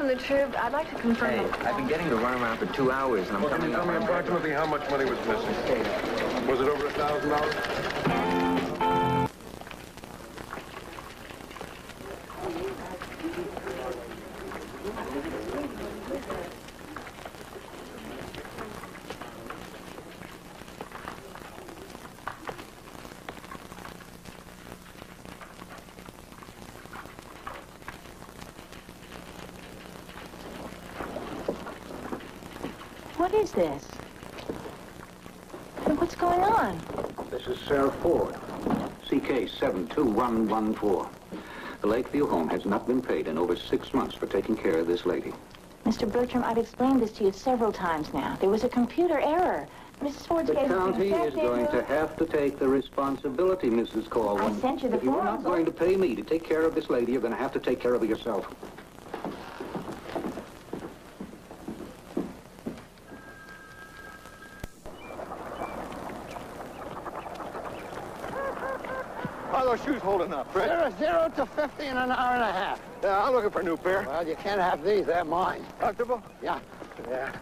I'd like to confirm... Hey, I've been getting the runaround for two hours, and I'm well, coming to tell me approximately how much money was missing. Was it over a $1,000? this? What's going on. This is Sarah Ford, CK 72114. The Lakeview home has not been paid in over six months for taking care of this lady. Mr. Bertram, I've explained this to you several times now. There was a computer error. Mrs. Ford the gave county is going to have to take the responsibility, Mrs. Caldwell. I sent you the forms. If you're not going to pay me to take care of this lady, you're going to have to take care of it yourself. Shoes holding up, Fred? Zero, zero to 50 in an hour and a half. Yeah, I'm looking for a new pair. Well, you can't have these. They're mine. Comfortable? Yeah. Yeah.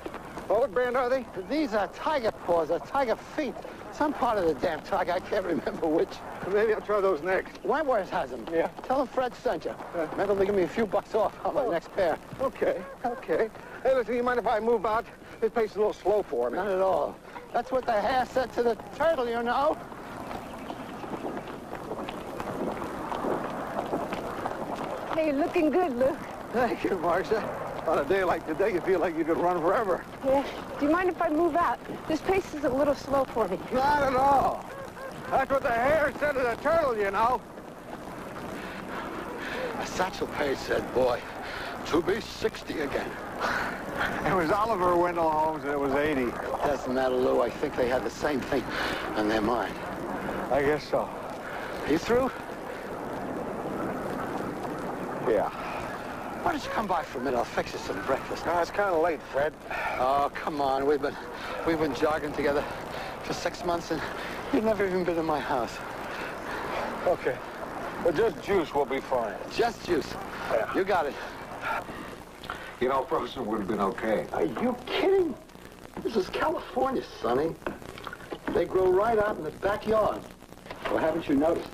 Well, what brand are they? These are tiger paws or tiger feet. Some part of the damn tiger. I can't remember which. Maybe I'll try those next. Wentworth has them. Yeah. Tell them Fred sent you. Remember to give me a few bucks off on my oh. next pair. Okay, okay. Hey, listen, you mind if I move out? This place is a little slow for me. Not at all. That's what the hare said to the turtle, you know. Hey, you're looking good, Luke. Thank you, Marcia. On a day like today, you feel like you could run forever. Yeah. Do you mind if I move out? This pace is a little slow for me. Not at all. That's what the hare said to the turtle, you know. A Satchel Paige said, boy, to be 60 again. It was Oliver Wendell Holmes, and it was 80. Doesn't matter, Lou. I think they had the same thing on their mind. I guess so. You through? Yeah. Why don't you come by for a minute? I'll fix you some breakfast. Ah, it's kind of late, Fred. Oh, come on. We've been we've been jogging together for six months, and you've never even been in my house. Okay. Well, just juice will be fine. Just juice. Yeah. You got it. You know, frozen would have been okay. Are you kidding? This is California, Sonny. They grow right out in the backyard. Well, haven't you noticed?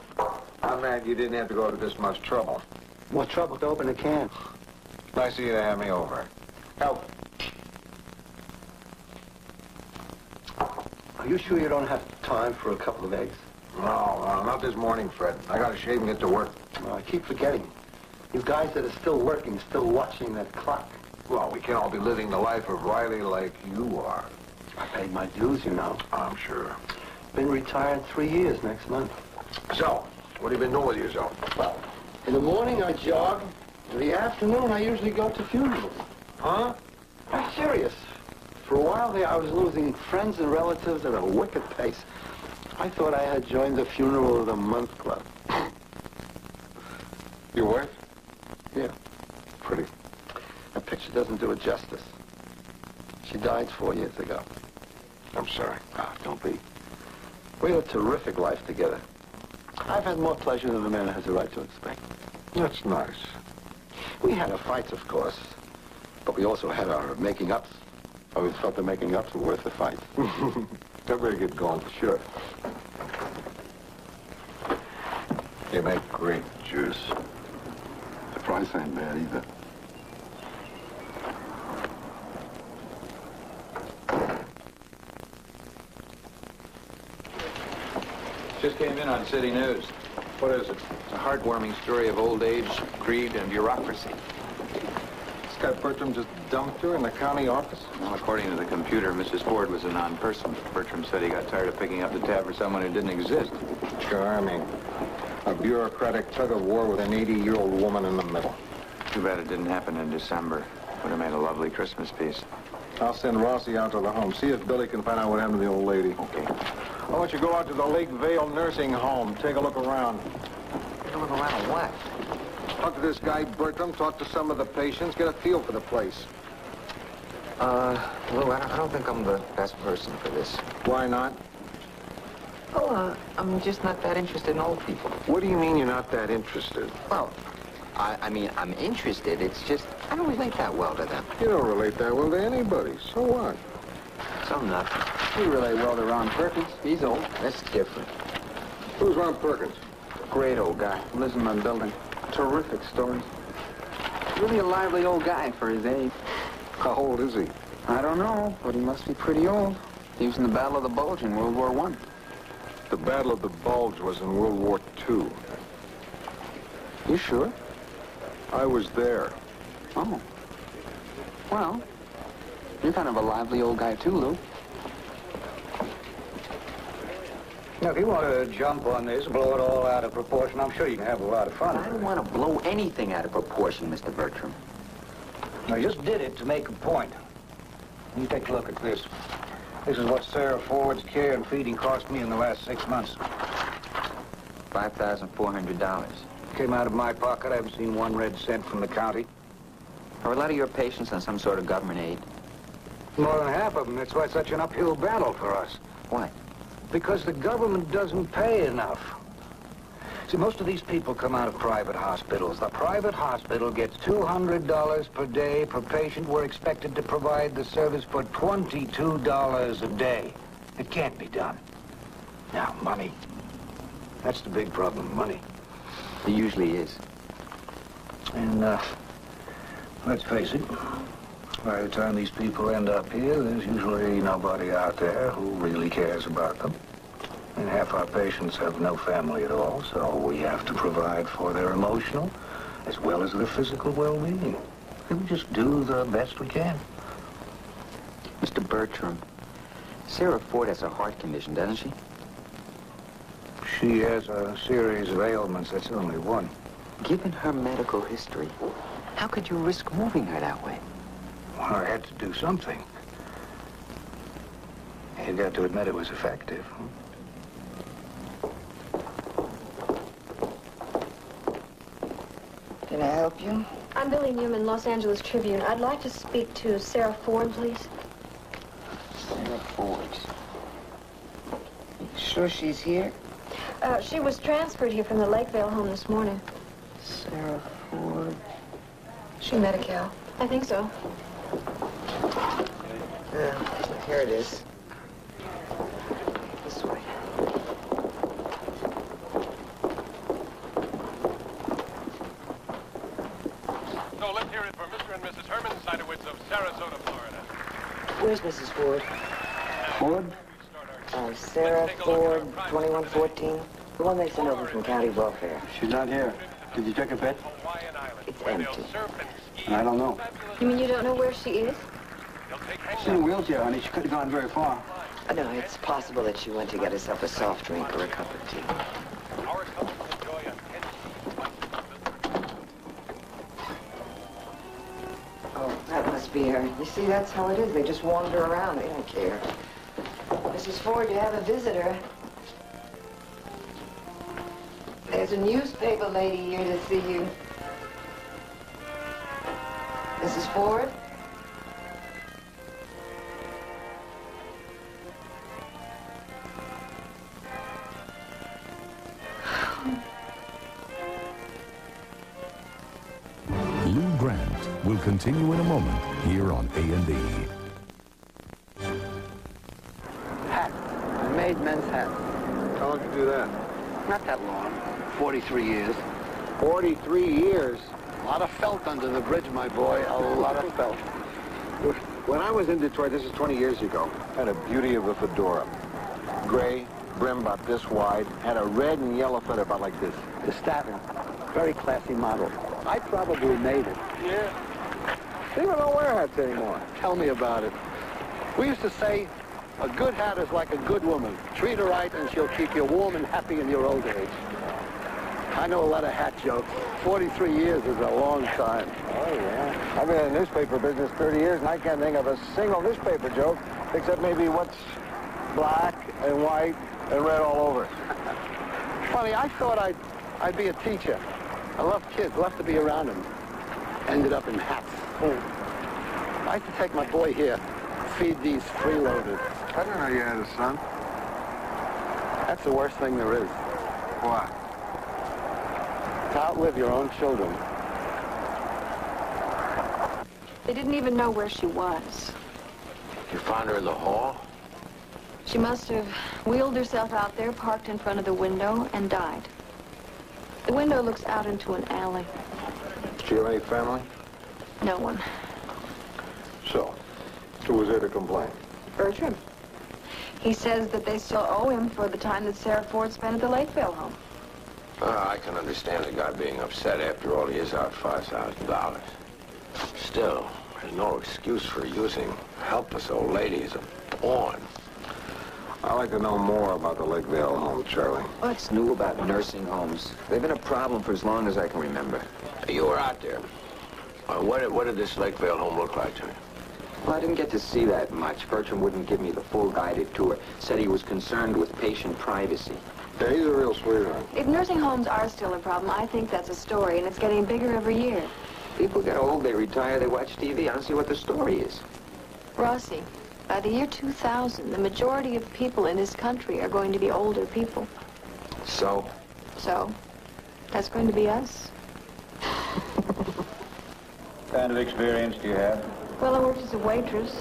I'm mad you didn't have to go to this much trouble. More trouble to open a can. Nice of you to have me over. Help. Are you sure you don't have time for a couple of eggs? No, no, not this morning, Fred. I gotta shave and get to work. Oh, I keep forgetting. You guys that are still working, still watching that clock. Well, we can't all be living the life of Riley like you are. I paid my dues, you know. I'm sure. Been retired three years next month. So, what have you been doing with yourself? Well, in the morning I jog. In the afternoon I usually go to funerals. Huh? I'm serious. For a while there I was losing friends and relatives at a wicked pace. I thought I had joined the funeral of the month club. Your wife? Yeah, Pretty. that picture doesn't do it justice. She died four years ago. I'm sorry. Ah, don't be. We had a terrific life together. I've had more pleasure than a man has a right to expect. That's nice. We had our fights, of course, but we also had our making-ups. I always felt the making-ups were worth the fight. I better get going. Sure. You make great juice. The price ain't bad either. Just came in on City News. What is it? It's a heartwarming story of old age, greed, and bureaucracy. Scott Bertram just dumped her in the county office? Well, according to the computer, Mrs. Ford was a non-person. Bertram said he got tired of picking up the tab for someone who didn't exist. Charming. A bureaucratic tug of war with an 80-year-old woman in the middle. Too bad it didn't happen in December. Would have made a lovely Christmas piece. I'll send Rossi out to the home. See if Billie can find out what happened to the old lady. Okay. I want you to go out to the Lake Vale Nursing Home. Take a look around. Take a look around what? Talk to this guy, Bertram. Talk to some of the patients. Get a feel for the place. Uh, Lou, I don't, I don't think I'm the best person for this. Why not? Oh, uh, I'm just not that interested in old people. What do you mean you're not that interested? Well, I, I mean, I'm interested. It's just, I don't relate that well to them. You don't relate that well to anybody. So what? So nothing. You relate well to Ron Perkins. He's old. That's different. Who's Ron Perkins? Great old guy. Lives in my building. Terrific stories. Really a lively old guy for his age. How old is he? I don't know, but he must be pretty old. He was in the Battle of the Bulge in World War One. The Battle of the Bulge was in World War II. You sure? I was there. Oh. Well, you're kind of a lively old guy too, Lou. Now, if you want to jump on this, blow it all out of proportion, I'm sure you can have a lot of fun. I don't want to blow anything out of proportion, Mr. Bertram. I just did it to make a point. You take a look at this. This is what Sarah Ford's care and feeding cost me in the last six months. $5,400. Came out of my pocket. I haven't seen one red cent from the county. Are a lot of your patients on some sort of government aid? More than half of them. That's why it's such an uphill battle for us. Why? Because the government doesn't pay enough. See, most of these people come out of private hospitals. The private hospital gets $200 per day per patient. We're expected to provide the service for $22 a day. It can't be done. Now, money. That's the big problem, money. It usually is. And, uh, let's face it, by the time these people end up here, there's usually nobody out there who really cares about them. And half our patients have no family at all, so we have to provide for their emotional as well as their physical well-being. And we just do the best we can. Mr. Bertram, Sarah Ford has a heart condition, doesn't she? She has a series of ailments. That's only one. Given her medical history, how could you risk moving her that way? Well, I had to do something. You got to admit it was effective. Can I help you? I'm Billie Newman, Los Angeles Tribune. I'd like to speak to Sarah Ford, please. Sarah Ford. Sure she's here? Uh, she was transferred here from the Lakeville home this morning. Sarah Ford. She Medi-Cal. I think so. Yeah, here it is. This way. So let's hear it for Mr. and Mrs. Herman Sidowitz of Sarasota, Florida. Where's Mrs. Ford? Ford? Uh, Sarah Ford, 2114. The one they sent over from county welfare. She's not here. Did you check her bed? Hawaiian Island, It's where they'll empty. and. I don't know. You mean you don't know where she is? She's in a wheelchair, honey. She couldn't have gone very far. No, it's possible that she went to get herself a soft drink or a cup of tea. Oh, that must be her. You see, that's how it is. They just wander around. They don't care. Mrs. Ford, you have a visitor. There's a newspaper lady here to see you. Mrs. Ford? Continue in a moment here on A&E. Hat. I made men's hats. How long did you do that? Not that long. 43 years. 43 years? A lot of felt under the bridge, my boy. A lot of felt. When I was in Detroit, this is 20 years ago, had a beauty of a fedora. Gray, brim about this wide, had a red and yellow feather about like this. The Stetson. Very classy model. I probably made it. Yeah. People don't wear hats anymore. Tell me about it. We used to say, a good hat is like a good woman. Treat her right and she'll keep you warm and happy in your old age. I know a lot of hat jokes. 43 years is a long time. Oh, yeah. I've been in the newspaper business 30 years, and I can't think of a single newspaper joke, except maybe what's black and white and red all over. Funny, I thought I'd, I'd be a teacher. I love kids, love to be around them. Ended up in hats. I used to take my boy here, feed these freeloaders. I didn't know you had a son. That's the worst thing there is. Why? To outlive your own children. They didn't even know where she was. You found her in the hall? She must have wheeled herself out there, parked in front of the window, and died. The window looks out into an alley. Did she have any family? No one. So, who was there to complain? Bertram. He says that they still owe him for the time that Sarah Ford spent at the Lakeville home. Uh, I can understand a guy being upset after all he is out $5,000. Still, there's no excuse for using helpless old lady as a pawn. I'd like to know more about the Lakeville home, Charlie. What's new about nursing homes? They've been a problem for as long as I can remember. You were out there. Uh, what, did, what did this Lakevale home look like to you? Well, I didn't get to see that much. Bertram wouldn't give me the full guided tour. Said he was concerned with patient privacy. Yeah, he's a real sweetheart. If nursing homes are still a problem, I think that's a story, and it's getting bigger every year. People get old, they retire, they watch TV. I don't see what the story is. Rossi, by the year 2000, the majority of people in this country are going to be older people. So? So, that's going to be us. kind of experience do you have? Well, I worked as a waitress.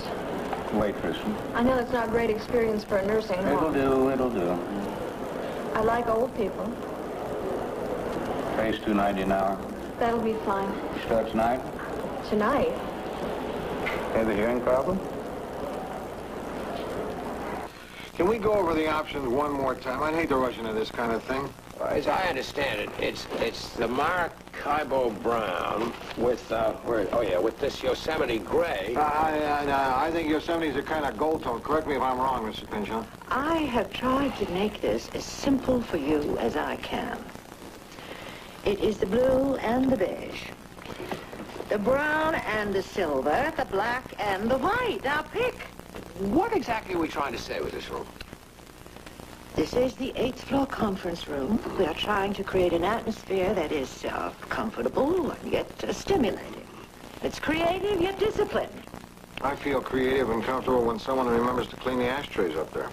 Waitress. I know it's not a great experience for a nursing home. It'll do, it'll do. I like old people. Pays two ninety an hour. That'll be fine. Starts tonight. Tonight? Have a hearing problem? Can we go over the options one more time? I'd hate to rush into this kind of thing. Well, as I understand it, it's it's the Maracaibo Brown with uh, where, oh yeah, with this Yosemite Gray. Uh, I, I, I think Yosemite's a kind of gold tone. Correct me if I'm wrong, Mr. Pynchon. I have tried to make this as simple for you as I can. It is the blue and the beige. The brown and the silver, the black and the white. Now pick. What exactly are we trying to say with this room? This is the eighth floor conference room. We are trying to create an atmosphere that is uh, comfortable and yet uh, stimulating. It's creative yet disciplined. I feel creative and comfortable when someone remembers to clean the ashtrays up there.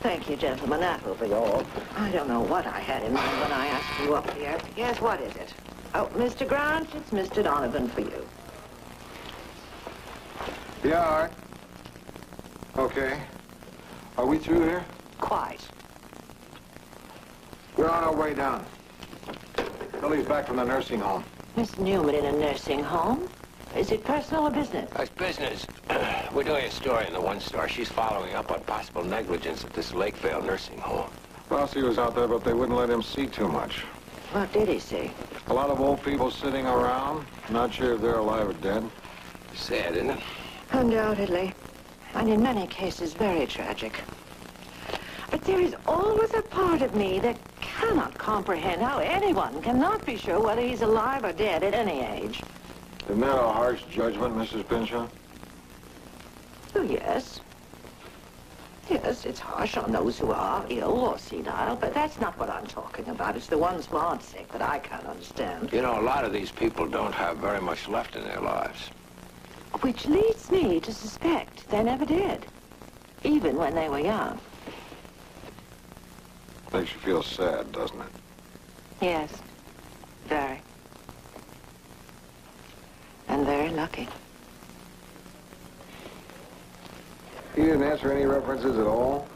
Thank you, gentlemen. That will be all. I don't know what I had in mind when I asked you up here. Yes, what is it? Oh, Mr. Grant, it's Mr. Donovan for you. Yeah, all right. Okay. Are we through here? Quite. We're on our way down. Billie's back from the nursing home. Miss Newman in a nursing home? Is it personal or business? It's business. We're doing a story in the one star. She's following up on possible negligence at this Lakevale nursing home. Rossi was out there, but they wouldn't let him see too much. What did he see? A lot of old people sitting around, not sure if they're alive or dead. Sad, isn't it? Undoubtedly. And in many cases, very tragic. There is always a part of me that cannot comprehend how anyone cannot be sure whether he's alive or dead at any age. Isn't that a harsh judgment, Mrs. Pynchon? Oh, yes. Yes, it's harsh on those who are ill or senile, but that's not what I'm talking about. It's the ones who aren't sick that I can't understand. You know, a lot of these people don't have very much left in their lives. Which leads me to suspect they never did, even when they were young. Makes you feel sad, doesn't it? Yes, very. And very lucky. He didn't answer any references at all?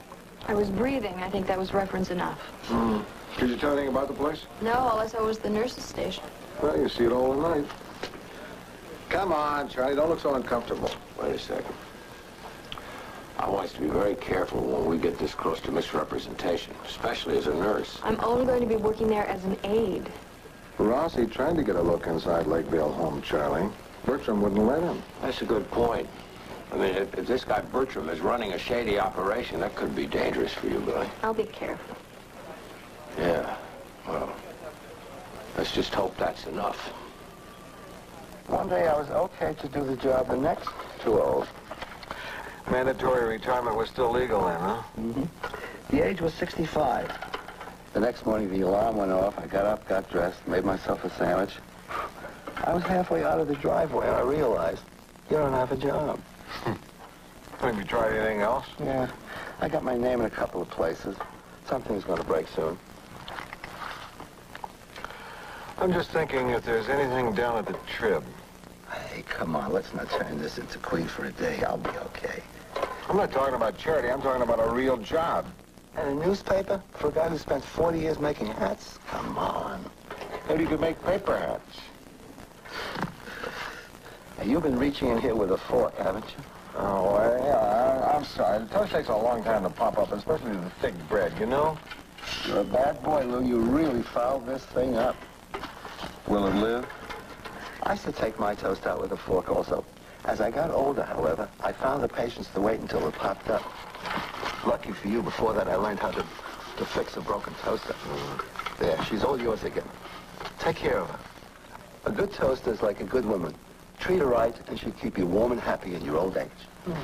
I was breathing. I think that was reference enough. Hmm. Did you tell anything about the place? No, all I saw was the nurse's station. Well, you see it all tonight. Come on, Charlie. Don't look so uncomfortable. Wait a second. I want us to be very careful when we get this close to misrepresentation, especially as a nurse. I'm only going to be working there as an aide. Rossi tried to get a look inside Lakeville home, Charlie. Bertram wouldn't let him. That's a good point. I mean, if, if this guy Bertram is running a shady operation, that could be dangerous for you, Billie. I'll be careful. Yeah, well, let's just hope that's enough. One day I was okay to do the job, the next, too old. Mandatory retirement was still legal then, huh? Mm-hmm. The age was 65. The next morning, the alarm went off. I got up, got dressed, made myself a sandwich. I was halfway out of the driveway, and I realized you don't have a job. Have you tried anything else? Yeah. I got my name in a couple of places. Something's going to break soon. I'm just thinking if there's anything down at the Trib. Hey, come on, let's not turn this into Queen for a day. I'll be okay. I'm not talking about charity. I'm talking about a real job. And a newspaper for a guy who spent 40 years making hats? Come on. Maybe you could make paper hats. Hey, you've been reaching in here with a fork, haven't you? Oh, well, yeah, I, I'm sorry. The toast takes a long time to pop up, especially the thick bread, you know? You're a bad boy, Lou. You really fouled this thing up. Will it live? I should take my toast out with a fork also. As I got older, however, I found the patience to wait until it popped up. Lucky for you, before that I learned how to, to fix a broken toaster. There, she's all yours again. Take care of her. A good toaster is like a good woman. Treat her right, and she'll keep you warm and happy in your old age.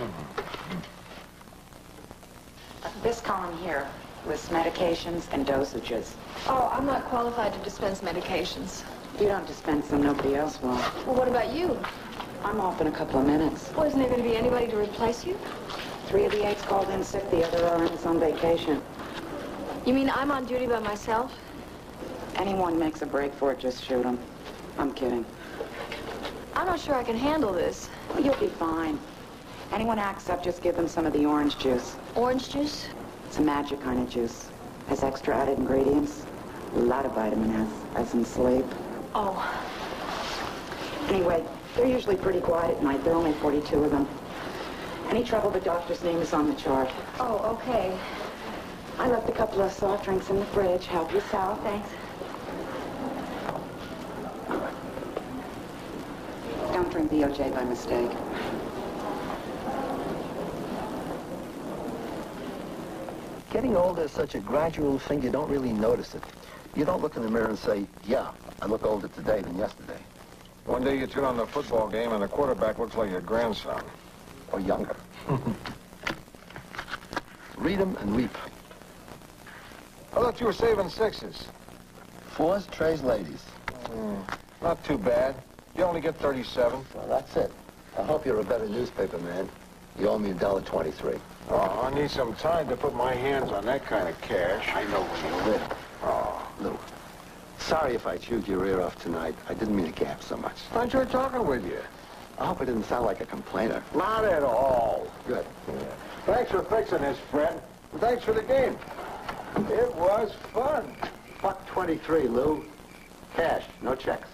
This column here lists medications and dosages. Oh, I'm not qualified to dispense medications. If you don't dispense them, nobody else will. Well, what about you? I'm off in a couple of minutes. Well, isn't there going to be anybody to replace you? Three of the eight's called in sick, the other RN's on vacation. You mean I'm on duty by myself? Anyone makes a break for it, just shoot them. I'm kidding. I'm not sure I can handle this. You'll be fine. Anyone acts up, just give them some of the orange juice. Orange juice? It's a magic kind of juice. Has extra added ingredients. A lot of vitamin S, as in sleep. Oh. Anyway, they're usually pretty quiet at night. There are only 42 of them. Any trouble, the doctor's name is on the chart. Oh, okay. I left a couple of soft drinks in the fridge. Help yourself. Thanks. Don't drink the OJ by mistake. Getting older is such a gradual thing, you don't really notice it. You don't look in the mirror and say, yeah, I look older today than yesterday. One day you turn on the football game and the quarterback looks like your grandson. Or younger. Read 'em and weep. I thought you were saving sixes. Fours, trays, ladies. Hmm, not too bad. You only get 37. Well, that's it. I hope you're a better newspaper man. You owe me a dollar twenty-three. Oh, I need some time to put my hands on that kind of cash. I know where you live. Oh. Sorry if I chewed your ear off tonight. I didn't mean to gap so much. I enjoyed talking with you. I hope I didn't sound like a complainer. Not at all. Good. Thanks for fixing this, Fred. And thanks for the game. It was fun. Buck 23, Lou. Cash, no checks.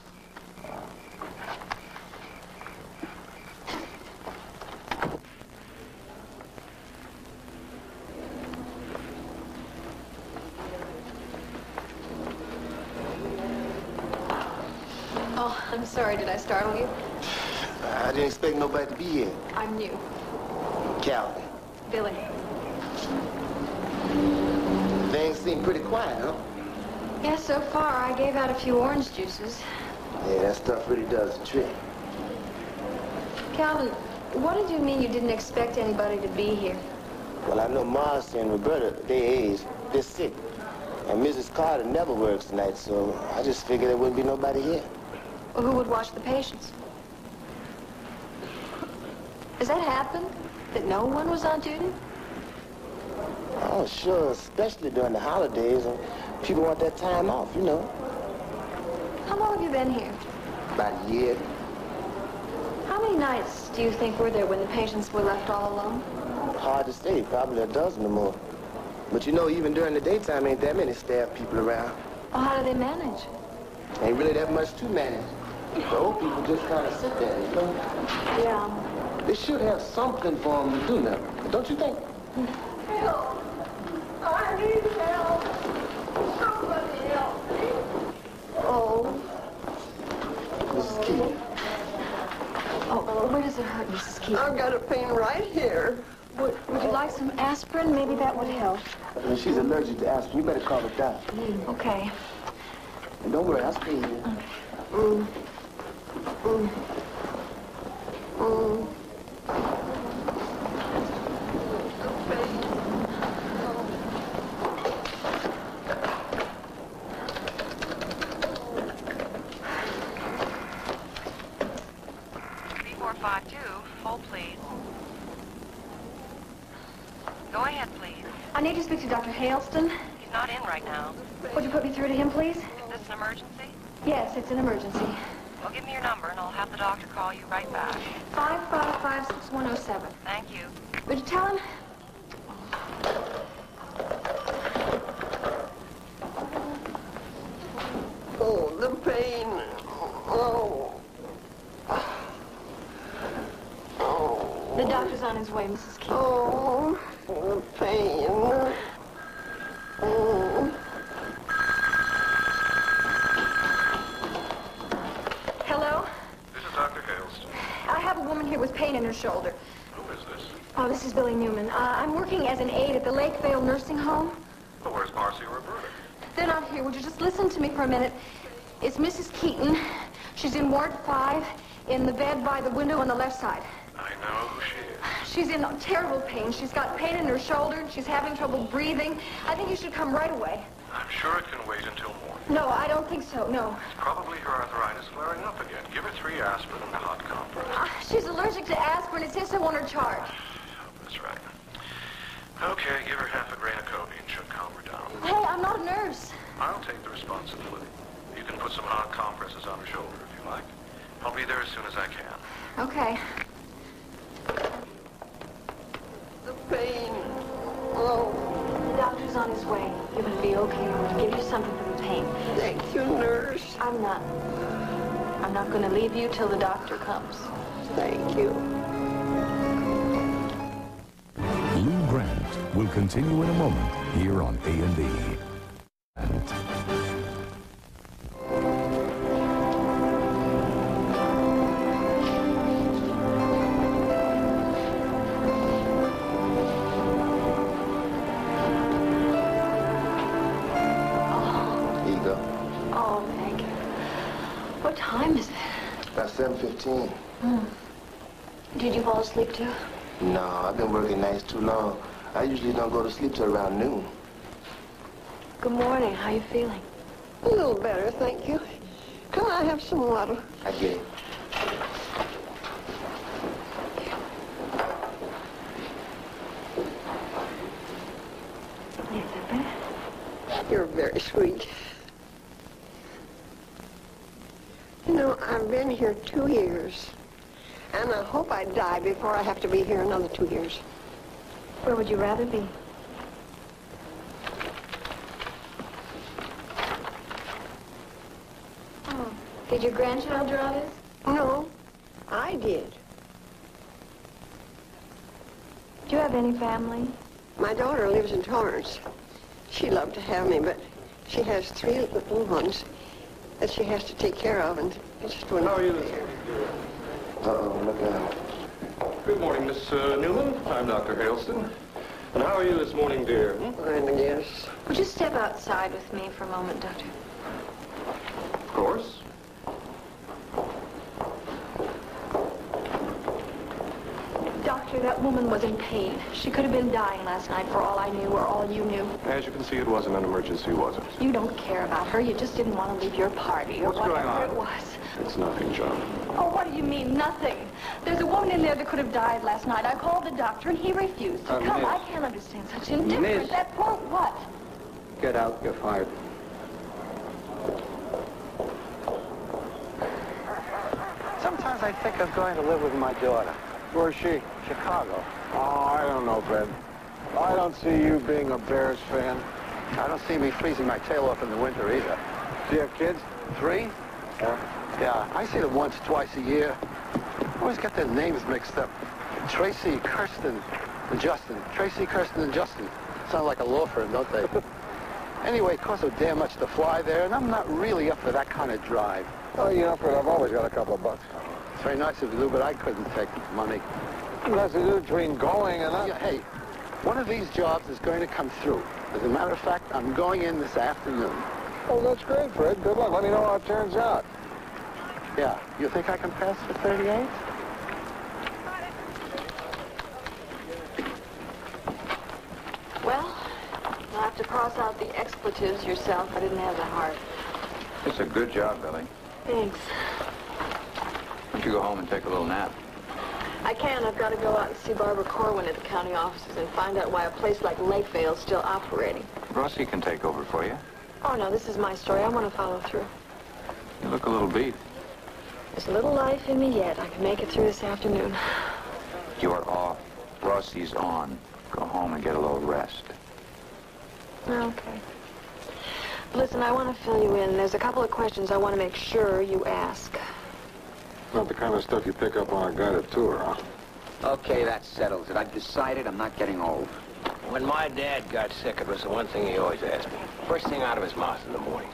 Oh, I'm sorry. Did I startle you? I didn't expect nobody to be here. I'm new. Calvin. Billie. Things seem pretty quiet, huh? Yeah, so far I gave out a few orange juices. Yeah, that stuff really does the trick. Calvin, what did you mean you didn't expect anybody to be here? Well, I know Marcy and Roberta, they age, they're sick. And Mrs. Carter never works tonight, so I just figured there wouldn't be nobody here. Well, who would watch the patients? Has that happened? That no one was on duty? Oh, sure, especially during the holidays, and people want that time off, you know. How long have you been here? About a year. How many nights do you think were there when the patients were left all alone? Hard to say, probably a dozen or more. But you know, even during the daytime, ain't that many staff people around. Well, how do they manage? Ain't really that much to manage. The old people just kind of sit there, you know. Yeah. They should have something for them to do now, don't you think? Help! I need help! Somebody help me! Oh. Mrs. Keith. Oh, where does it hurt, Mrs. Keith? I've got a pain right here. Would, would you like some aspirin? Maybe that would help. When she's allergic to aspirin, you better call the doctor. Okay. And don't worry, I'll stay here. Mm. Three, four, five, two. Hold, please. Go ahead, please. I need to speak to Dr. Haleston. He's not in right now. Would you put me through to him, please? Is this an emergency? Yes, it's an emergency. Well, give me your number, and I'll have the doctor call you right back. 555-6107. Thank you. Would you tell him? Oh, the pain. Oh. Oh. The doctor's on his way, Mrs. King. Oh, the pain. Oh. Hello? This is Dr. Haleston. I have a woman here with pain in her shoulder. Who is this? Oh, this is Billie Newman. Uh, I'm working as an aide at the Lakevale Nursing Home. Well, where's Marcy or Roberta? They're not here. Would you just listen to me for a minute? It's Mrs. Keaton. She's in Ward 5, in the bed by the window on the left side. I know who she is. She's in terrible pain. She's got pain in her shoulder, and she's having trouble breathing. I think you should come right away. I'm sure it can wait until morning. No, I don't think so, no. It's probably her arthritis flaring up again. Give her three aspirin and a hot compress. Uh, she's allergic to aspirin. It says so on her chart. That's right. Okay, give her half a grain of codeine. Should calm her down. Hey, I'm not a nurse. I'll take the responsibility. You can put some hot compresses on her shoulder if you like. I'll be there as soon as I can. Okay. The pain. Oh. The doctor's on his way. You're going to be okay. I'm going to give you something for the pain. Thank you, nurse. I'm not. I'm not going to leave you till the doctor comes. Thank you. Lou Grant will continue in a moment here on A&E. Did you too? No, I've been working nights too long. I usually don't go to sleep till around noon. Good morning. How you feeling? A little better, thank you. Can I have some water? I get it. You're very sweet. You know, I've been here two years, and I hope I die before I have to be here another two years. Where would you rather be? Oh, did your grandchild draw this? No, I did. Do you have any family? My daughter lives in Torrance. She loved to have me, but she has three little ones that she has to take care of, and it just wouldn't. How are you fair. Uh-oh, look out. Good morning, Miss uh, Newman. I'm Dr. Haleston. And how are you this morning, dear? Hmm? Fine, I guess. Would you step outside with me for a moment, Doctor? Of course. Doctor, that woman was in pain. She could have been dying last night for all I knew or all you knew. As you can see, it wasn't an emergency, was it? You don't care about her. You just didn't want to leave your party or What's going whatever on? it was. It's nothing, John. Oh, what do you mean, nothing? There's a woman in there that could have died last night. I called the doctor and he refused to Uh, come. miss. I can't understand such indifference. Miss. That poor what? Get out, you're fired. Sometimes I think of going to live with my daughter. Where's she? Chicago. Oh, I don't know, Fred. I don't see you being a Bears fan. I don't see me freezing my tail off in the winter either. Do you have kids? Three? yeah, I see them once, twice a year. Always get their names mixed up. Tracy, Kirsten, and Justin. Tracy, Kirsten, and Justin. Sound like a law firm, don't they? anyway, it costs so damn much to fly there, and I'm not really up for that kind of drive. Oh, you know, Fred, I've always got a couple of bucks. It's very nice of you, but I couldn't take money. What has to do between going and... Yeah, hey, one of these jobs is going to come through. As a matter of fact, I'm going in this afternoon. Oh, that's great, Fred. Good luck. Let me know how it turns out. Yeah. You think I can pass for 38? Well, you'll have to cross out the expletives yourself. I didn't have the heart. It's a good job, Billie. Thanks. Why don't you go home and take a little nap? I can. I've got to go out and see Barbara Corwin at the county offices and find out why a place like Lakevale is still operating. Rossi can take over for you. Oh, no, this is my story. I want to follow through. You look a little beat. There's a little life in me yet. I can make it through this afternoon. You're off. Rossi's on. Go home and get a little rest. Okay. Listen, I want to fill you in. There's a couple of questions I want to make sure you ask. Not the kind of stuff you pick up on a guided tour, huh? Okay, that settles it. I've decided I'm not getting old. When my dad got sick, it was the one thing he always asked me. First thing out of his mouth in the morning.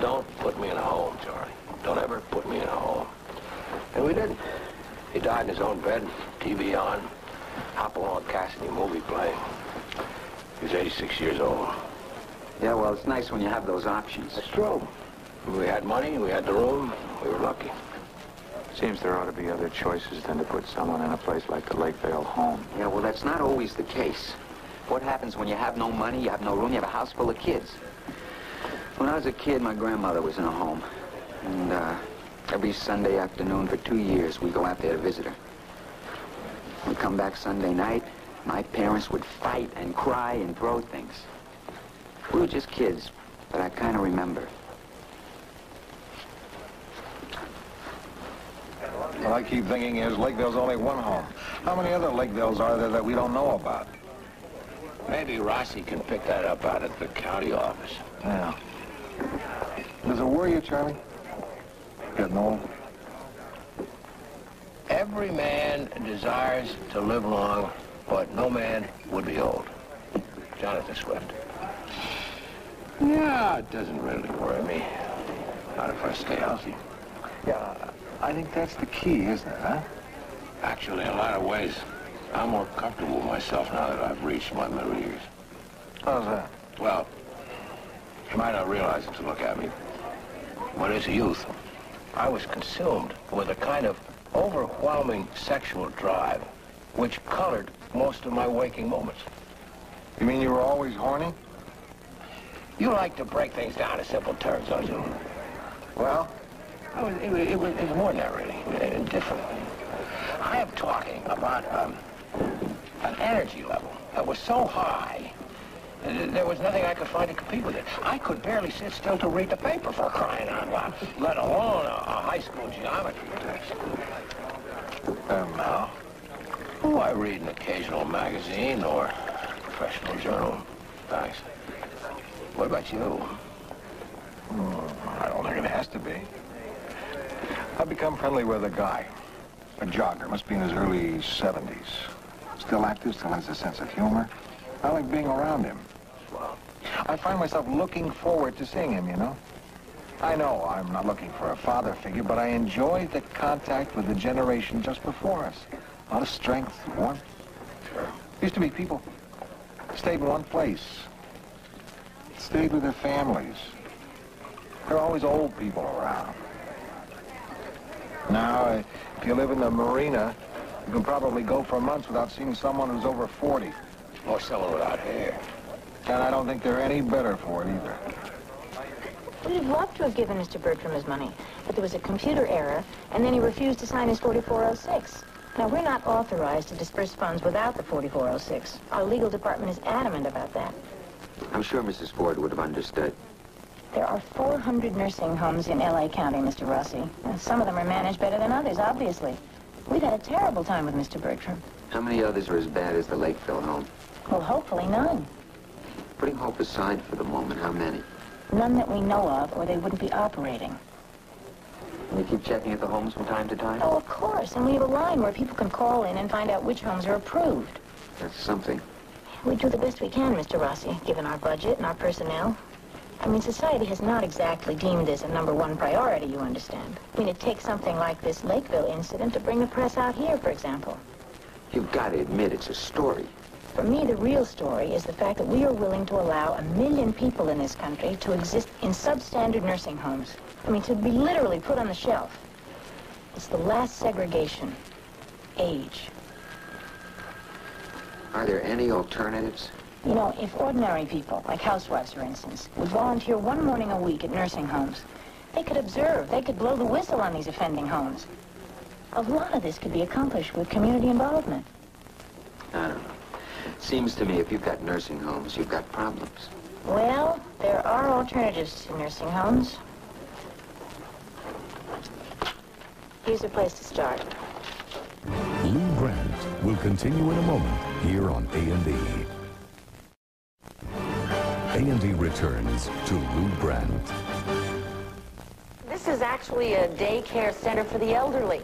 Don't put me in a home, Charlie. Don't ever put me in a home. And we didn't. He died in his own bed, TV on, hop Hopalong Cassidy movie playing. He was 86 years old. Yeah, well, it's nice when you have those options. That's true. We had money, we had the room, we were lucky. Seems there ought to be other choices than to put someone in a place like the Lakevale home. Yeah, well, that's not always the case. What happens when you have no money, you have no room, you have a house full of kids? When I was a kid, my grandmother was in a home. And uh, every Sunday afternoon for two years, we go out there to visit her. We come back Sunday night, my parents would fight and cry and throw things. We were just kids, but I kind of remember. What I keep thinking is Lakeville's only one home. How many other Lakevilles are there that we don't know about? Maybe Rossi can pick that up out at the county office. Yeah. Does it worry you, Charlie? Getting old? Every man desires to live long, but no man would be old. Jonathan Swift. Yeah, it doesn't really worry me. Not if I stay healthy. Yeah, I think that's the key, isn't it, huh? Actually, in a lot of ways, I'm more comfortable with myself now that I've reached my middle years. How's that? Well, you might not realize it to look at me, but a youth, I was consumed with a kind of overwhelming sexual drive, which colored most of my waking moments. You mean you were always horny? You like to break things down to simple terms, don't you? Well? I was, it, was, it, was, it was more than that, really. Uh, different. I am talking about um, an energy level that was so high there was nothing I could find to compete with it. I could barely sit still to read the paper for crying out loud, let alone a, a high school geometry test. Um, now, oh, I read an occasional magazine or professional journal. Thanks. What about you? Hmm, I don't think it has to be. I've become friendly with a guy. A jogger. Must be in his early 70s. Still active, still has a sense of humor. I like being around him. I find myself looking forward to seeing him, you know? I know I'm not looking for a father figure, but I enjoy the contact with the generation just before us. A lot of strength, warmth. Used to be people stayed in one place. Stayed with their families. There are always old people around. Now, if you live in the marina, you can probably go for months without seeing someone who's over 40. Or someone without hair. And I don't think they're any better for it either. We'd have loved to have given Mr. Bertram his money, but there was a computer error, and then he refused to sign his 4406. Now, we're not authorized to disperse funds without the 4406. Our legal department is adamant about that. I'm sure Mrs. Ford would have understood. There are 400 nursing homes in L.A. County, Mr. Rossi. And some of them are managed better than others, obviously. We've had a terrible time with Mr. Bertram. How many others are as bad as the Lakeville home? Well, hopefully none. Putting hope aside for the moment, how many? None that we know of, or they wouldn't be operating. And you keep checking at the homes from time to time? Oh, of course. And we have a line where people can call in and find out which homes are approved. That's something. We do the best we can, Mr. Rossi, given our budget and our personnel. I mean, society has not exactly deemed this a number one priority, you understand. I mean, it takes something like this Lakeville incident to bring the press out here, for example. You've got to admit it's a story. For me, the real story is the fact that we are willing to allow a million people in this country to exist in substandard nursing homes. I mean, to be literally put on the shelf. It's the last segregation. Age. Are there any alternatives? You know, if ordinary people, like housewives, for instance, would volunteer one morning a week at nursing homes, they could observe, they could blow the whistle on these offending homes. A lot of this could be accomplished with community involvement. I don't know. Seems to me if you've got nursing homes, you've got problems. Well, there are alternatives to nursing homes. Here's a place to start. Lou Grant will continue in a moment here on A&E. A&E returns to Lou Grant. This is actually a daycare center for the elderly.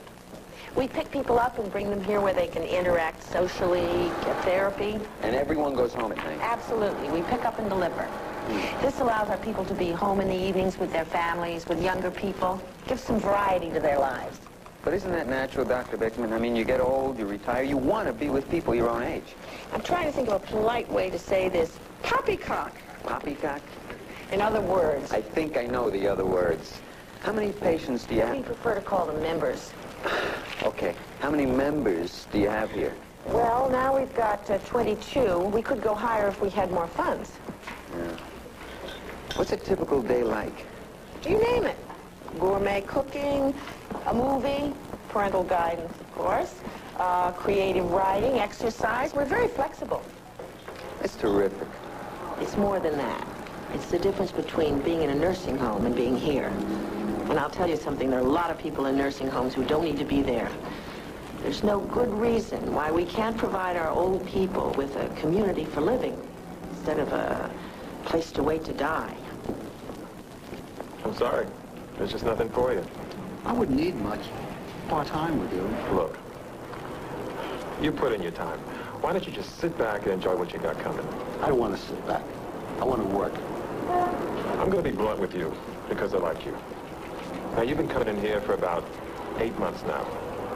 We pick people up and bring them here where they can interact socially, get therapy. And everyone goes home at night. Absolutely. We pick up and deliver. Hmm. This allows our people to be home in the evenings with their families, with younger people. Gives some variety to their lives. But isn't that natural, Dr. Bickman? I mean, you get old, you retire, you want to be with people your own age. I'm trying to think of a polite way to say this. Poppycock. Poppycock? In other words. I think I know the other words. How many patients do you have? We prefer to call them members. Okay. How many members do you have here? Well, now we've got uh, 22. We could go higher if we had more funds. Yeah. What's a typical day like? You name it. Gourmet cooking, a movie, parental guidance, of course, uh, creative writing, exercise. We're very flexible. It's terrific. It's more than that. It's the difference between being in a nursing home and being here. And I'll tell you something, there are a lot of people in nursing homes who don't need to be there. There's no good reason why we can't provide our old people with a community for living instead of a place to wait to die. I'm sorry. There's just nothing for you. I wouldn't need much. Part-time with you. Look, you put in your time. Why don't you just sit back and enjoy what you got coming? I don't want to sit back. I want to work. I'm going to be blunt with you because I like you. Now, you've been coming in here for about eight months now.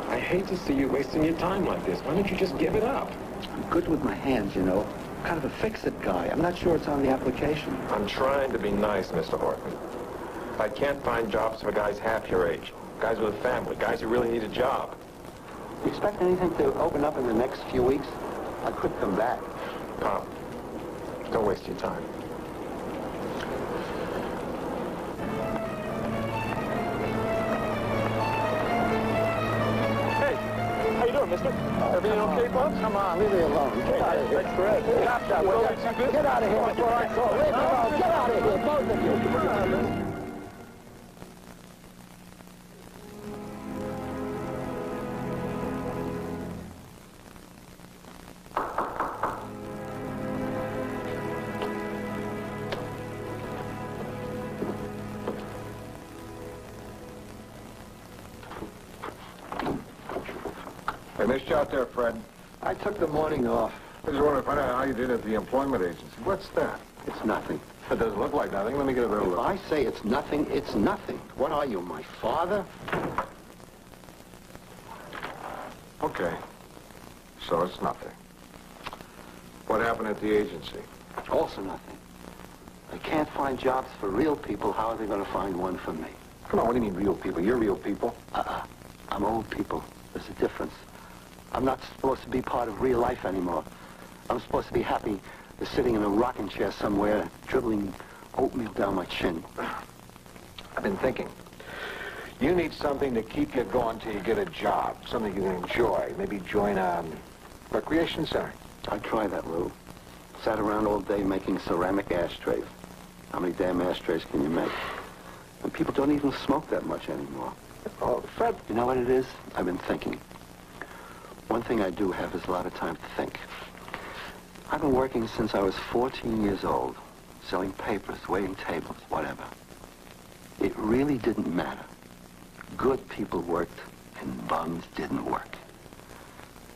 I hate to see you wasting your time like this. Why don't you just give it up? I'm good with my hands, you know. Kind of a fix-it guy. I'm not sure it's on the application. I'm trying to be nice, Mr. Horton. I can't find jobs for guys half your age. Guys with a family. Guys who really need a job. You expect anything to open up in the next few weeks? I could come back. Pop, don't waste your time. Come on, leave me alone. Get out of here. Stop that. Will be too busy. Get out of here before I call. Leave me alone. Get out of here, both of you. Come on. Hey, you out there, Fred. I took the morning off. I just wanted to find out how you did at the employment agency. What's that? It's nothing. It doesn't look like nothing. Let me get a better If look. I say it's nothing, it's nothing. What are you, my father? Okay. So it's nothing. What happened at the agency? Also nothing. They can't find jobs for real people. How are they going to find one for me? Come on, what do you mean real people? You're real people. Uh-uh. I'm old people. There's a difference. I'm not supposed to be part of real life anymore. I'm supposed to be happy just sitting in a rocking chair somewhere, dribbling oatmeal down my chin. I've been thinking. You need something to keep you going till you get a job, something you can enjoy. Maybe join a recreation center. I try that, Lou. Sat around all day making ceramic ashtrays. How many damn ashtrays can you make? And people don't even smoke that much anymore. Oh, Fred. You know what it is? I've been thinking. One thing I do have is a lot of time to think. I've been working since I was 14 years old, selling papers, waiting tables, whatever. It really didn't matter. Good people worked and bums didn't work.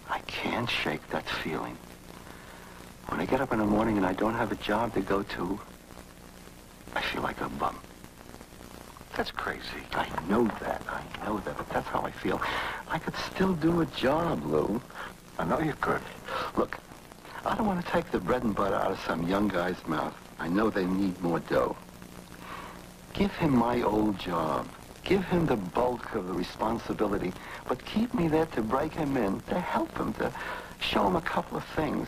I can't shake that feeling. When I get up in the morning and I don't have a job to go to, I feel like a bum. That's crazy. I know that. I know that, but that's how I feel. I could still do a job, Lou. I know you could. Look, I don't want to take the bread and butter out of some young guy's mouth. I know they need more dough. Give him my old job. Give him the bulk of the responsibility, but keep me there to break him in, to help him, to show him a couple of things.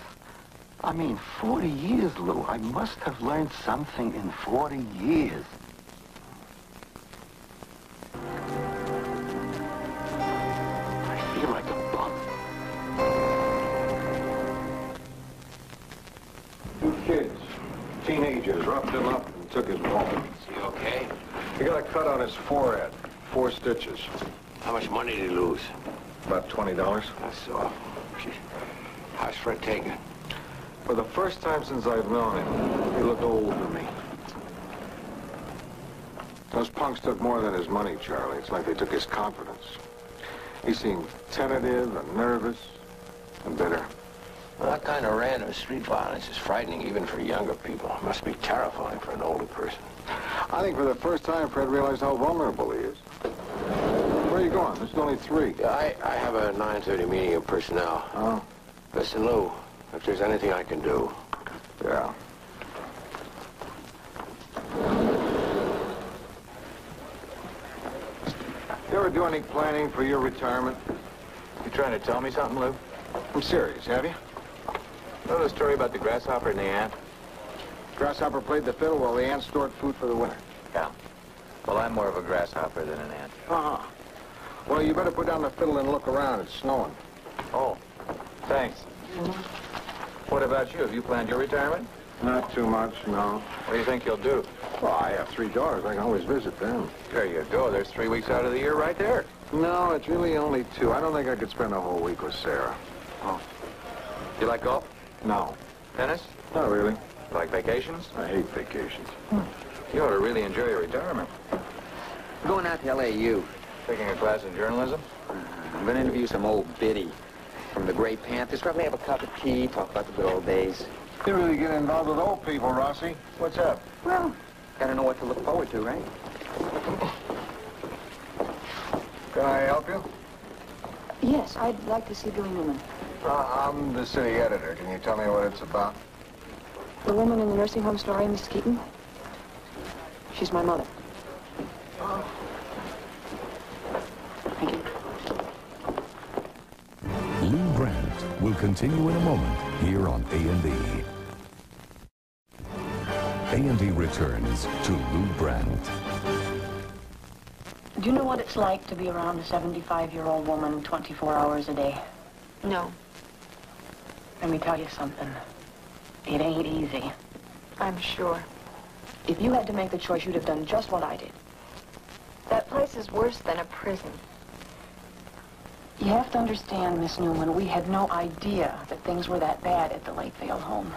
I mean, 40 years, Lou. I must have learned something in 40 years. Since I've known him, he looked old to me. Those punks took more than his money, Charlie. It's like they took his confidence. He seemed tentative and nervous and bitter. Well, that kind of random street violence is frightening even for younger people. It must be terrifying for an older person. I think for the first time, Fred realized how vulnerable he is. Where are you going? There's only three. Yeah, I, I have a 9.30 meeting of personnel. Oh? Listen, Lou, if there's anything I can do. Yeah. You ever do any planning for your retirement? You trying to tell me something, Lou? I'm serious, have you? Know the story about the grasshopper and the ant? Grasshopper played the fiddle while the ant stored food for the winter. Yeah. Well, I'm more of a grasshopper than an ant. Uh-huh. Well, you better put down the fiddle and look around. It's snowing. Oh, thanks. What about you? Have you planned your retirement? Not too much, no. What do you think you'll do? Well, I have three daughters. I can always visit them. There you go. There's three weeks out of the year right there. No, it's really only two. I don't think I could spend a whole week with Sarah. Oh. You like golf? No. Tennis? Not really. Like vacations? I hate vacations. Hmm. You ought to really enjoy your retirement. Going out to LAU. Taking a class in journalism? I'm going to interview some old biddy from the Gray Panthers. Probably have a cup of tea, talk about the good old days. You really get involved with old people, Rossi. What's up? Well, gotta know what to look forward to, right? Can I help you? Yes, I'd like to see Billie Newman. Uh, I'm the city editor. Can you tell me what it's about? The woman in the nursing home story, Miss Keaton? She's my mother. Thank will continue in a moment here on A&E. A&E returns to Lou Grant. Do you know what it's like to be around a 75-year-old woman 24 hours a day? No. Let me tell you something. It ain't easy. I'm sure. If you had to make the choice, you'd have done just what I did. That place is worse than a prison. You have to understand, Miss Newman, we had no idea that things were that bad at the Lakevale home.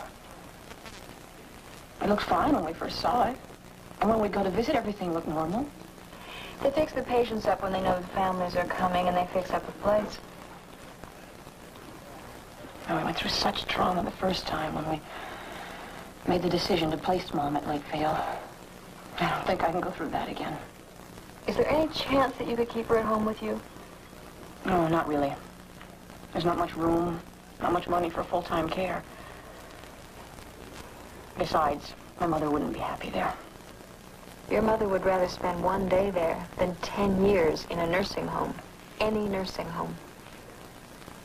It looked fine when we first saw it. And when we'd go to visit, everything looked normal. They fix the patients up when they know the families are coming, and they fix up the place. And we went through such trauma the first time when we made the decision to place Mom at Lakevale. I don't think I can go through that again. Is there any chance that you could keep her at home with you? No, not really. There's not much room, not much money for full-time care. Besides, my mother wouldn't be happy there. Your mother would rather spend one day there than ten years in a nursing home. Any nursing home.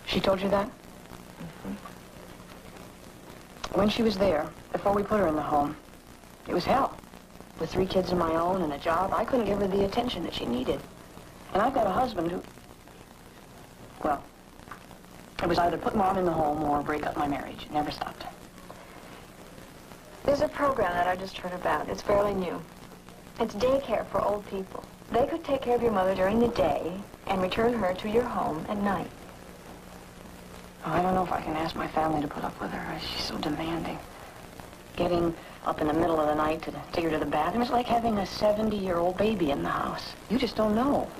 She told you that? Mm-hmm. When she was there, before we put her in the home, it was hell. With three kids of my own and a job, I couldn't give her the attention that she needed. And I've got a husband who... Well, it was either put Mom in the home or break up my marriage. It never stopped. There's a program that I just heard about. It's fairly new. It's daycare for old people. They could take care of your mother during the day and return her to your home at night. Oh, I don't know if I can ask my family to put up with her. Uh, she's so demanding. Getting up in the middle of the night to take her to the bathroom is like having a 70-year-old baby in the house. You just don't know.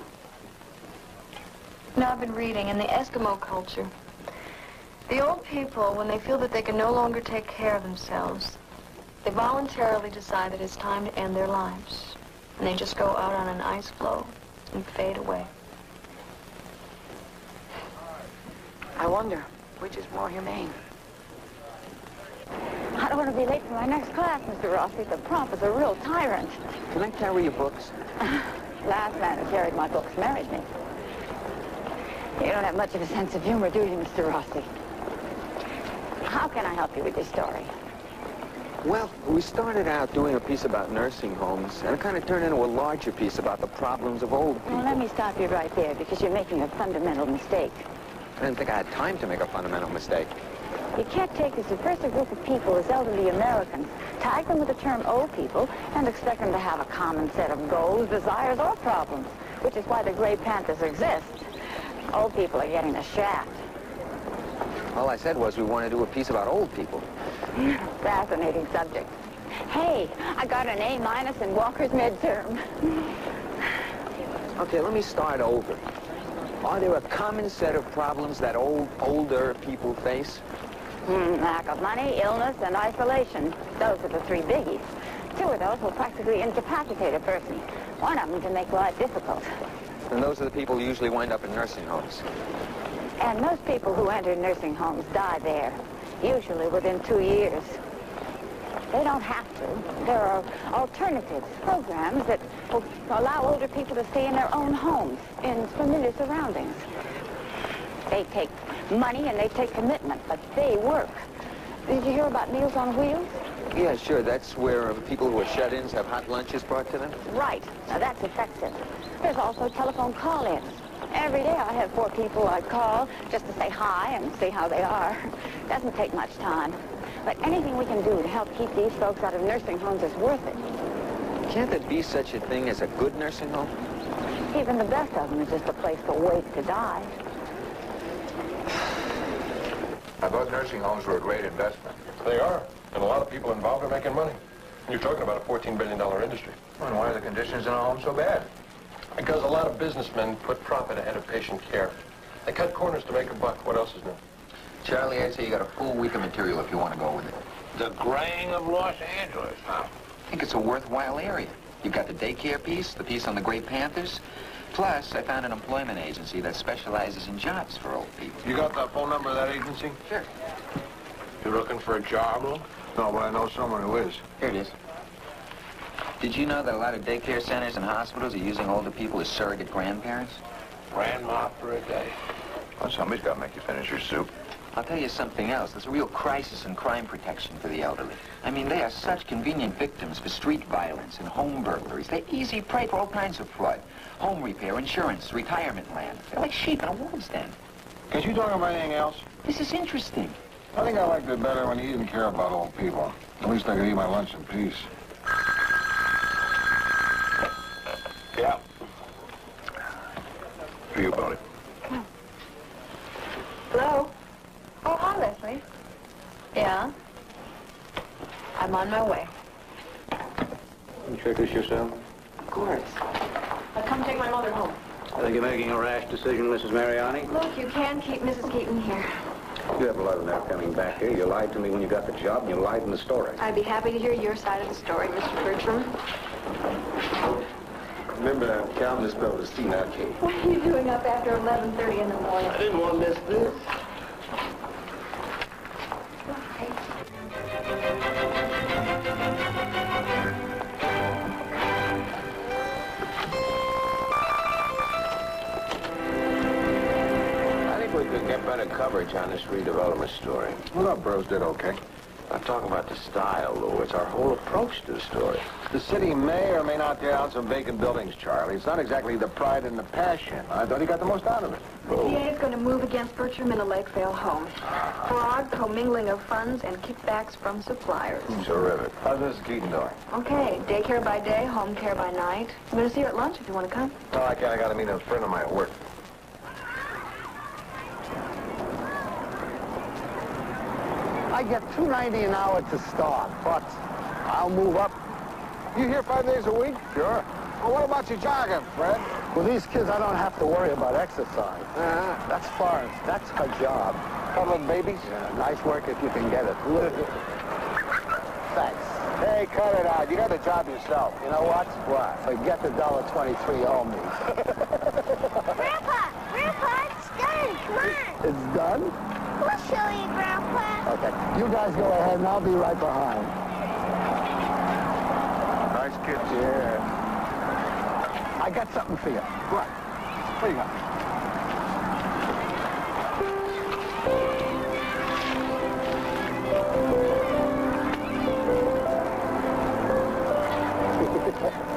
Now, I've been reading in the Eskimo culture. The old people, when they feel that they can no longer take care of themselves, they voluntarily decide that it's time to end their lives. And they just go out on an ice floe and fade away. I wonder which is more humane. I don't want to be late for my next class, Mr. Rossi. The prof is a real tyrant. Can I carry your books? Last man who carried my books married me. You don't have much of a sense of humor, do you, Mr. Rossi? How can I help you with your story? Well, we started out doing a piece about nursing homes, and it kind of turned into a larger piece about the problems of old people. Well, let me stop you right there, because you're making a fundamental mistake. I didn't think I had time to make a fundamental mistake. You can't take as diverse a group of people as elderly Americans, tag them with the term old people, and expect them to have a common set of goals, desires, or problems. which is why the Gray Panthers exist. Old people are getting the shaft. All I said was we want to do a piece about old people. Fascinating subject. Hey, I got an A minus in Walker's midterm. Okay, let me start over. Are there a common set of problems that old, older people face? Mm, lack of money, illness, and isolation. Those are the three biggies. Two of those will practically incapacitate a person. One of them can make life difficult. And those are the people who usually wind up in nursing homes. And most people who enter nursing homes die there, usually within two years. They don't have to. There are alternatives, programs that will allow older people to stay in their own homes, in familiar surroundings. They take money and they take commitment, but they work. Did you hear about Meals on Wheels? Yeah, sure. That's where people who are shut-ins have hot lunches brought to them? Right. Now that's effective. There's also telephone call-ins. Every day I have four people I call just to say hi and see how they are. Doesn't take much time. But anything we can do to help keep these folks out of nursing homes is worth it. Can't there be such a thing as a good nursing home? Even the best of them is just a place for wait to die. I thought nursing homes were a great investment. They are. And a lot of people involved are making money. You're talking about a $14 billion industry. Well, and why are the conditions in a home so bad? Because a lot of businessmen put profit ahead of patient care. They cut corners to make a buck. What else is new? Charlie, I'd say you got a full week of material if you want to go with it. The graying of Los Angeles, huh? I think it's a worthwhile area. You've got the daycare piece, the piece on the Gray Panthers. Plus, I found an employment agency that specializes in jobs for old people. You got the phone number of that agency? Sure. You looking for a job, Lou? No, but I know someone who is. Here it is. Did you know that a lot of daycare centers and hospitals are using older people as surrogate grandparents? Grandma for a day. Well, somebody's got to make you finish your soup. I'll tell you something else. There's a real crisis in crime protection for the elderly. I mean, they are such convenient victims for street violence and home burglaries. They're easy prey for all kinds of fraud. Home repair, insurance, retirement land. They're like sheep in a wolf's den. Can you talk about anything else? This is interesting. I think I liked it better when he didn't care about old people. At least I could eat my lunch in peace. Yeah. For you, Bonnie. Hello? Oh, hi, Leslie. Yeah? I'm on my way. Introduce yourself. Of course. I'll come take my mother home. I think you're making a rash decision, Mrs. Mariani. Look, you can keep Mrs. Keaton here. You have a lot of nerve coming back here. You lied to me when you got the job, and you lied in the story. I'd be happy to hear your side of the story, Mr. Bertram. Remember, Calvin spelled the C, not K. What are you doing up after 11.30 in the morning? I didn't want to miss this. I think we could get better coverage on this redevelopment story. Well, the bros did okay. I'm talking about the style, Lou. It's our whole approach to the story. The city may or may not tear out some vacant buildings, Charlie. It's not exactly the pride and the passion. I thought he got the most out of it. The oh. DA is going to move against Bertram in a Lakevale home. Fraud, commingling of funds, and kickbacks from suppliers. Hmm. Terrific. How's Mrs. Keaton doing? Okay, daycare by day, home care by night. I'm going to see her at lunch if you want to come. No, I can't. I got to meet a friend of mine at work. I get two ninety an hour to start, but I'll move up. You here five days a week? Sure. Well, what about your jogging, Fred? With these kids, I don't have to worry about exercise. Uh-huh. That's Florence. That's her job. Cuddling babies? Yeah, nice work if you can get it. Thanks. Hey, cut it out. You got the job yourself. You know what? What? Forget the dollar twenty-three you owe me. Grandpa! Grandpa, it's done. Come on. It's done? We'll show you, Grandpa. Okay. You guys go ahead, and I'll be right behind. Yeah. I got something for you. What? What you got?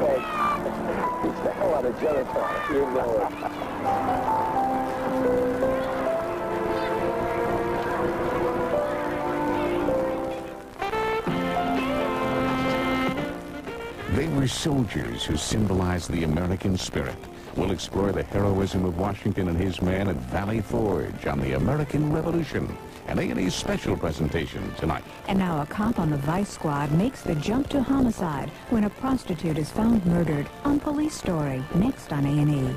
He's the hell out of Jericho. You know it. Were soldiers who symbolize the American spirit. We'll explore the heroism of Washington and his men at Valley Forge on the American Revolution. An A&E special presentation tonight. And now a cop on the Vice Squad makes the jump to homicide when a prostitute is found murdered on Police Story, next on A&E.